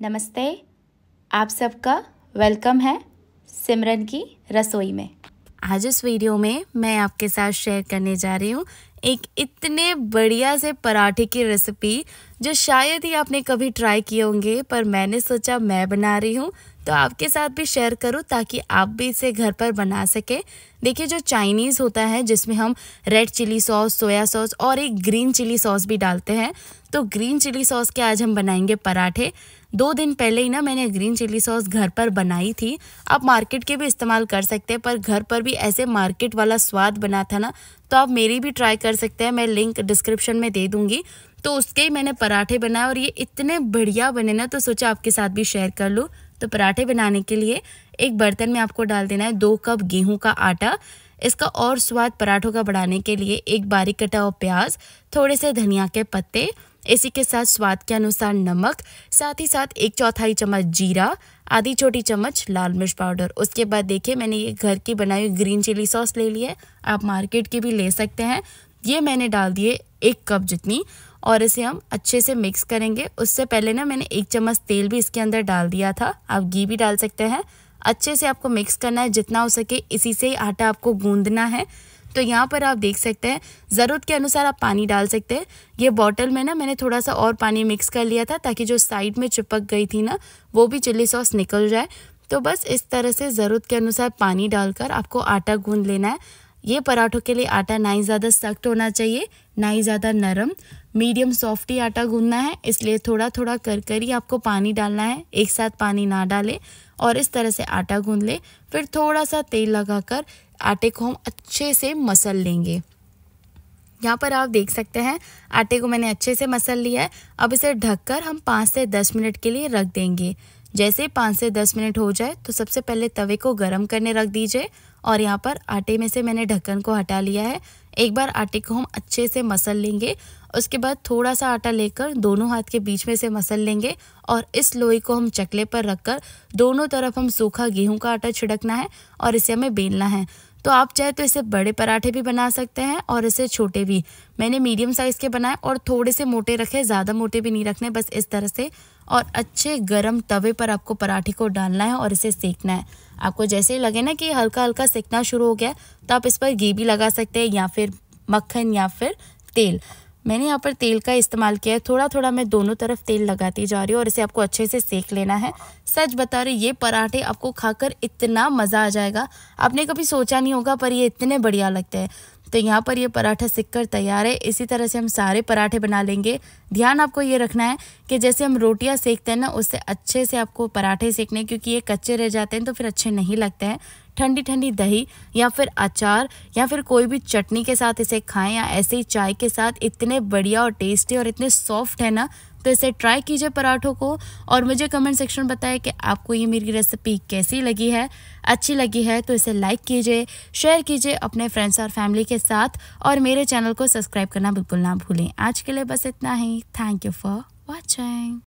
नमस्ते, आप सबका वेलकम है सिमरन की रसोई में। आज इस वीडियो में मैं आपके साथ शेयर करने जा रही हूँ एक इतने बढ़िया से पराठे की रेसिपी जो शायद ही आपने कभी ट्राई किए होंगे, पर मैंने सोचा मैं बना रही हूँ। तो आपके साथ भी शेयर करूँ ताकि आप भी इसे घर पर बना सके। देखिए, जो चाइनीज़ होता है, जिसमें हम red chilli sauce soya sauce और एक ग्रीन चिली सॉस भी डालते हैं तो ग्रीन चिली सॉस के आज हम बनाएँगे पराठे। दो दिन पहले ही ना मैंने ग्रीन चिली सॉस घर पर बनाई थी। आप मार्केट के भी इस्तेमाल कर सकते हैं, पर घर पर भी ऐसे मार्केट वाला स्वाद बना था ना तो आप मेरी भी ट्राई कर सकते हैं, मैं लिंक डिस्क्रिप्शन में दे दूँगी। तो उसके ही मैंने पराठे बनाए और ये इतने बढ़िया बने ना तो सोचा आपके साथ भी शेयर कर लूँ। तो पराठे बनाने के लिए एक बर्तन में आपको डाल देना है दो कप गेहूँ का आटा। इसका और स्वाद पराठों का बढ़ाने के लिए एक बारीक कटा हुआ प्याज, थोड़े से धनिया के पत्ते, इसी के साथ स्वाद के अनुसार नमक, साथ ही साथ एक चौथाई चम्मच जीरा, आधी छोटी चम्मच लाल मिर्च पाउडर। उसके बाद देखिए, मैंने ये घर की बनाई हुई ग्रीन चिली सॉस ले ली है। आप मार्केट की भी ले सकते हैं। ये मैंने डाल दिए एक कप जितनी। और इसे हम अच्छे से मिक्स करेंगे। उससे पहले ना मैंने एक चम्मच तेल भी इसके अंदर डाल दिया था। आप घी भी डाल सकते हैं। अच्छे से आपको मिक्स करना है, जितना हो सके इसी से ही आटा आपको गूंदना है। तो यहाँ पर आप देख सकते हैं, ज़रूरत के अनुसार आप पानी डाल सकते हैं। ये बॉटल में ना मैंने थोड़ा सा और पानी मिक्स कर लिया था, ताकि जो साइड में चिपक गई थी ना, वो भी चिल्ली सॉस निकल जाए। तो बस इस तरह से ज़रूरत के अनुसार पानी डालकर आपको आटा गूंद लेना है। ये पराठों के लिए आटा ना ही ज़्यादा सख्त होना चाहिए, ना ही ज़्यादा नरम। मीडियम सॉफ्ट ही आटा गूंदना है, इसलिए थोड़ा थोड़ा कर कर ही आपको पानी डालना है। एक साथ पानी ना डालें और इस तरह से आटा गूंद ले। फिर थोड़ा सा तेल लगाकर आटे को हम अच्छे से मसल लेंगे। यहाँ पर आप देख सकते हैं, आटे को मैंने अच्छे से मसल लिया है। अब इसे ढककर हम पाँच से दस मिनट के लिए रख देंगे। जैसे पाँच से दस मिनट हो जाए तो सबसे पहले तवे को गर्म करने रख दीजिए और यहाँ पर आटे में से मैंने ढक्कन को हटा लिया है। एक बार आटे को हम अच्छे से मसल लेंगे, उसके बाद थोड़ा सा आटा लेकर दोनों हाथ के बीच में से मसल लेंगे और इस लोई को हम चकले पर रखकर दोनों तरफ़ हम सूखा गेहूँ का आटा छिड़कना है और इसे हमें बेलना है। तो आप चाहे तो इसे बड़े पराठे भी बना सकते हैं और इसे छोटे भी। मैंने मीडियम साइज़ के बनाए और थोड़े से मोटे रखे, ज़्यादा मोटे भी नहीं रखने, बस इस तरह से और अच्छे गरम तवे पर आपको पराठे को डालना है और इसे सेकना है। आपको जैसे ही लगे ना कि हल्का हल्का सेकना शुरू हो गया तो आप इस पर घी भी लगा सकते हैं या फिर मक्खन या फिर तेल। मैंने यहाँ पर तेल का इस्तेमाल किया है। थोड़ा थोड़ा मैं दोनों तरफ़ तेल लगाती जा रही हूँ और इसे आपको अच्छे से सेक लेना है। सच बता रही ये पराठे आपको खाकर इतना मज़ा आ जाएगा। आपने कभी सोचा नहीं होगा, पर ये इतने बढ़िया लगते हैं। तो यहाँ पर ये पराठा सिक कर तैयार है। इसी तरह से हम सारे पराठे बना लेंगे। ध्यान आपको ये रखना है कि जैसे हम रोटियाँ सेकते हैं ना, उससे अच्छे से आपको पराठे सेकने क्योंकि ये कच्चे रह जाते हैं तो फिर अच्छे नहीं लगते हैं। ठंडी ठंडी दही या फिर अचार या फिर कोई भी चटनी के साथ इसे खाएँ या ऐसे ही चाय के साथ, इतने बढ़िया और टेस्टी और इतने सॉफ्ट है ना तो इसे ट्राई कीजिए पराठों को। और मुझे कमेंट सेक्शन में बताएँ कि आपको ये मेरी रेसिपी कैसी लगी है। अच्छी लगी है तो इसे लाइक कीजिए शेयर कीजिए अपने फ्रेंड्स और फैमिली के साथ। और मेरे चैनल को सब्सक्राइब करना बिल्कुल ना भूलें। आज के लिए बस इतना ही। Thank you for watching